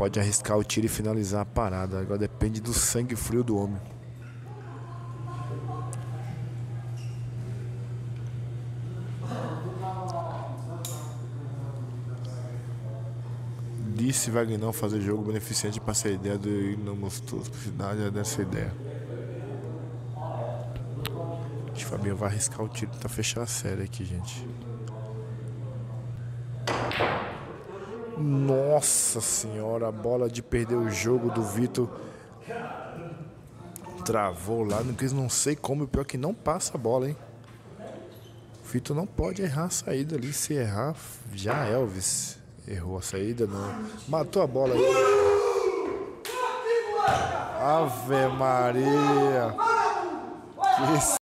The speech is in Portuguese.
pode arriscar o tiro e finalizar a parada. Agora depende do sangue frio do homem. Disse Wagner fazer jogo beneficente para essa ideia do ir no Mostoso cidade é dessa ideia. Acho que Fabinho vai arriscar o tiro pra fechar a série aqui, gente. Nossa senhora, a bola de perder o jogo do Vitor travou lá. Não sei como, o pior é que não passa a bola, hein? O Vitor não pode errar a saída ali. Se errar, já Elvis errou a saída, não. Matou a bola aí. Ave Maria. Que